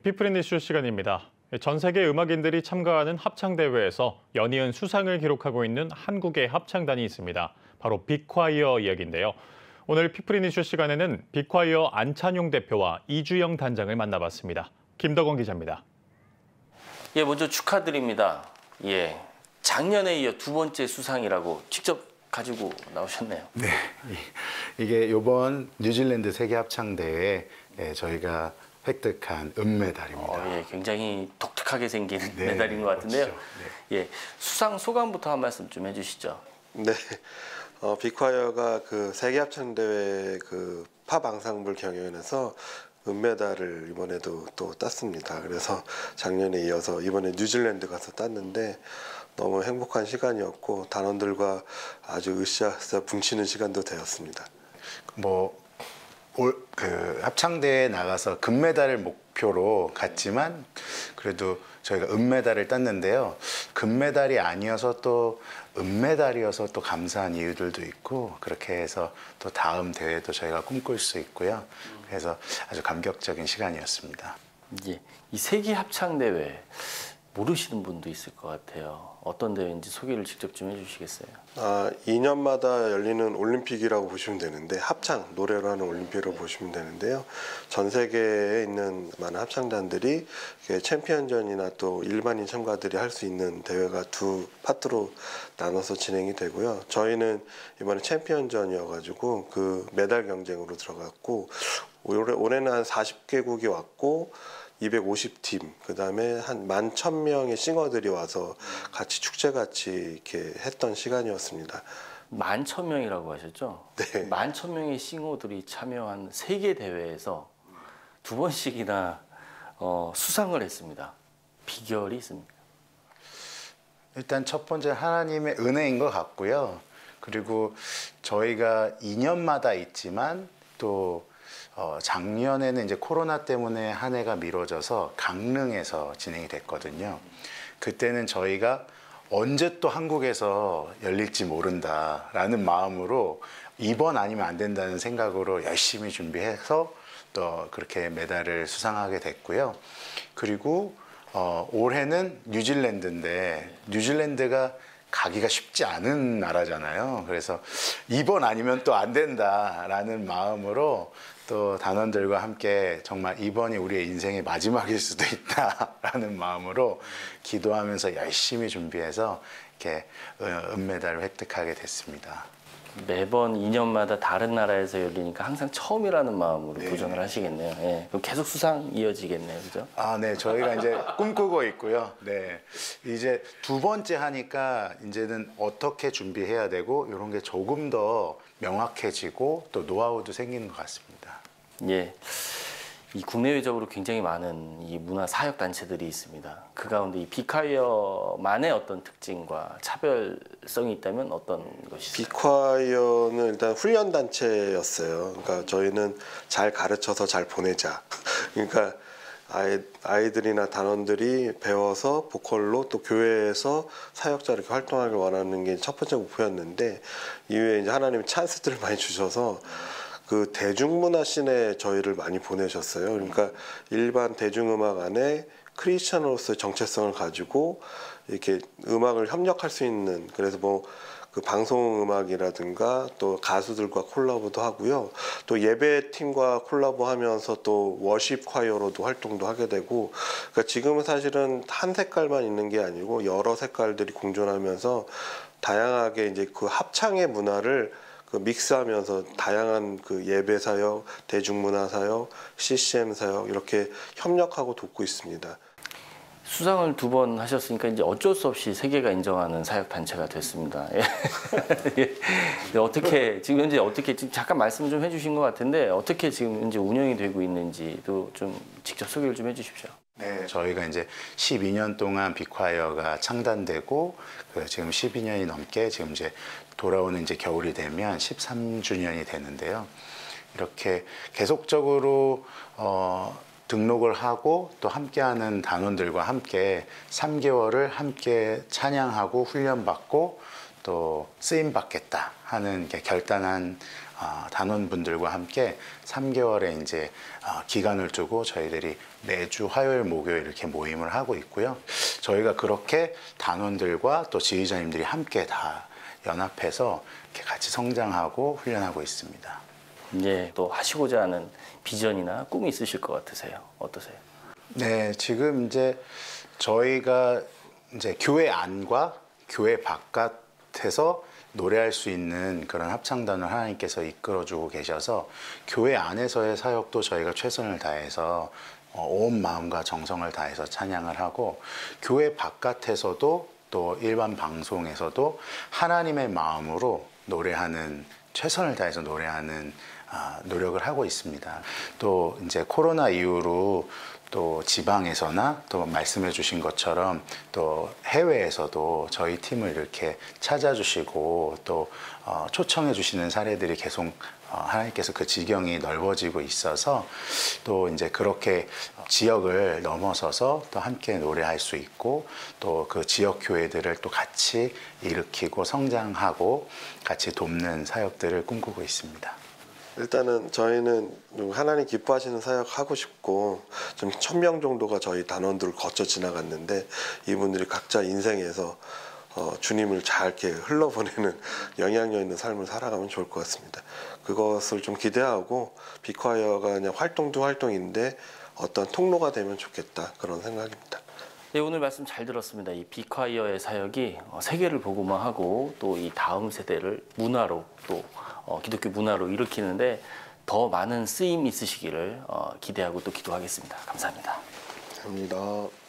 피프린 이슈 시간입니다. 전 세계 음악인들이 참가하는 합창대회에서 연이은 수상을 기록하고 있는 한국의 합창단이 있습니다. 바로 빅콰이어 이야기인데요. 오늘 피프린 이슈 시간에는 빅콰이어 안찬용 대표와 이주영 단장을 만나봤습니다. 김덕원 기자입니다. 예, 먼저 축하드립니다. 예, 작년에 이어 두 번째 수상이라고 직접 가지고 나오셨네요. 네, 이게 이번 뉴질랜드 세계 합창 대회 저희가 획득한 은메달입니다. 어, 예, 굉장히 독특하게 생긴 네, 메달인 것 같은데요. 멋지죠. 예, 수상 소감부터 한 말씀 좀 해주시죠. 네. 어, 빅화이어가 그 세계 합창 대회 그팝 앙상블 경연에서 은메달을 이번에도 또 땄습니다. 그래서 작년에 이어서 이번에 뉴질랜드 가서 땄는데 너무 행복한 시간이었고 단원들과 아주 으쌰으쌰 붕치는 시간도 되었습니다. 뭐 올, 그 합창대회에 나가서 금메달을 목표로 갔지만 그래도 저희가 은메달을 땄는데요. 금메달이 아니어서 또 은메달이어서 또 감사한 이유들도 있고 그렇게 해서 또 다음 대회도 저희가 꿈꿀 수 있고요. 그래서 아주 감격적인 시간이었습니다. 예, 이 세계 합창 대회 모르시는 분도 있을 것 같아요. 어떤 대회인지 소개를 직접 좀 해주시겠어요? 아, 2년마다 열리는 올림픽이라고 보시면 되는데 합창 노래로 하는 올림픽으로 보시면 되는데요. 전 세계에 있는 많은 합창단들이 챔피언전이나 또 일반인 참가들이 할 수 있는 대회가 두 파트로 나눠서 진행이 되고요. 저희는 이번에 챔피언전이어가지고 그 메달 경쟁으로 들어갔고 올해, 올해는 한 40개국이 왔고 250팀, 그 다음에 한만천 명의 싱어들이 와서 같이 축제같이 이렇게 했던 시간이었습니다. 만천 명이라고 하셨죠? 네. 만천 명의 싱어들이 참여한 세계 대회에서 두 번씩이나 어, 수상을 했습니다. 비결이 있습니다. 일단 첫 번째 하나님의 은혜인 것 같고요. 그리고 저희가 2년마다 있지만 또 어, 작년에는 이제 코로나 때문에 한 해가 미뤄져서 강릉에서 진행이 됐거든요. 그때는 저희가 언제 또 한국에서 열릴지 모른다라는 마음으로 이번 아니면 안 된다는 생각으로 열심히 준비해서 또 그렇게 메달을 수상하게 됐고요. 그리고 어, 올해는 뉴질랜드인데 뉴질랜드가 가기가 쉽지 않은 나라잖아요. 그래서 이번 아니면 또 안 된다라는 마음으로 또 단원들과 함께 정말 이번이 우리의 인생의 마지막일 수도 있다라는 마음으로 기도하면서 열심히 준비해서 이렇게 어, 은메달을 획득하게 됐습니다. 매번 2년마다 다른 나라에서 열리니까 항상 처음이라는 마음으로 네. 도전을 하시겠네요. 예. 계속 수상 이어지겠네요. 그죠? 아, 네. 저희가 이제 꿈꾸고 있고요. 네. 이제 두 번째 하니까 이제는 어떻게 준비해야 되고 이런 게 조금 더 명확해지고 또 노하우도 생기는 것 같습니다. 예. 이 국내외적으로 굉장히 많은 이 문화 사역 단체들이 있습니다. 그 가운데 이 비카이어만의 어떤 특징과 차별성이 있다면 어떤 것이죠? 빅화이어는 일단 훈련 단체였어요. 그러니까 저희는 잘 가르쳐서 잘 보내자. 그러니까 아이, 아이들이나 단원들이 배워서 보컬로 또 교회에서 사역자 이렇게 활동하길 원하는 게 첫 번째 목표였는데 이후에 이제 하나님이 찬스들을 많이 주셔서 그 대중문화 씬에 저희를 많이 보내셨어요. 그러니까 일반 대중음악 안에 크리스천으로서의 정체성을 가지고 이렇게 음악을 협력할 수 있는 그래서 뭐 그 방송 음악이라든가 또 가수들과 콜라보도 하고요. 또 예배 팀과 콜라보하면서 또 워십 콰이어로도 활동도 하게 되고 그러니까 지금은 사실은 한 색깔만 있는 게 아니고 여러 색깔들이 공존하면서 다양하게 이제 그 합창의 문화를 그 믹스하면서 다양한 그 예배 사역, 대중문화 사역, CCM 사역 이렇게 협력하고 돕고 있습니다. 수상을 두 번 하셨으니까 이제 어쩔 수 없이 세계가 인정하는 사역 단체가 됐습니다. 예. 예. 어떻게 지금 현재 어떻게 지금 잠깐 말씀 좀 해주신 것 같은데 어떻게 지금 현재 운영이 되고 있는지도 좀 직접 소개를 좀 해주십시오. 네, 저희가 이제 12년 동안 빅화이어가 창단되고 그 지금 12년이 넘게 지금 이제 돌아오는 이제 겨울이 되면 13주년이 되는데요. 이렇게 계속적으로 어, 등록을 하고 또 함께하는 단원들과 함께 3개월을 함께 찬양하고 훈련받고 또 쓰임 받겠다 하는 게 결단한 아, 단원분들과 함께 3개월의 이제 아, 기간을 두고 저희들이 매주 화요일, 목요일 이렇게 모임을 하고 있고요. 저희가 그렇게 단원들과 또 지휘자님들이 함께 다 연합해서 이렇게 같이 성장하고 훈련하고 있습니다. 이제 또 하시고자 하는 비전이나 꿈이 있으실 것 같으세요. 어떠세요? 네, 지금 이제 저희가 이제 교회 안과 교회 바깥 에서 노래할 수 있는 그런 합창단을 하나님께서 이끌어주고 계셔서 교회 안에서의 사역도 저희가 최선을 다해서 어, 온 마음과 정성을 다해서 찬양을 하고 교회 바깥에서도 또 일반 방송에서도 하나님의 마음으로 노래하는 최선을 다해서 노래하는 아, 노력을 하고 있습니다. 또 이제 코로나 이후로 또 지방에서나 또 말씀해 주신 것처럼 또 해외에서도 저희 팀을 이렇게 찾아주시고 또 어, 초청해 주시는 사례들이 계속 어, 하나님께서 그 지경이 넓어지고 있어서 또 이제 그렇게 지역을 넘어서서 또 함께 노래할 수 있고 또 그 지역 교회들을 또 같이 일으키고 성장하고 같이 돕는 사역들을 꿈꾸고 있습니다. 일단은 저희는 좀 하나님 기뻐하시는 사역 하고 싶고 좀 천 명 정도가 저희 단원들을 거쳐 지나갔는데 이분들이 각자 인생에서 어, 주님을 잘 이렇게 흘러보내는 영향력 있는 삶을 살아가면 좋을 것 같습니다. 그것을 좀 기대하고 비콰이어가 그냥 활동도 활동인데 어떤 통로가 되면 좋겠다 그런 생각입니다. 네, 오늘 말씀 잘 들었습니다. 이 비콰이어의 사역이 어, 세계를 복음화하고 또 이 다음 세대를 문화로 또 어, 기독교 문화로 일으키는데 더 많은 쓰임 있으시기를 어, 기대하고 또 기도하겠습니다. 감사합니다. 감사합니다.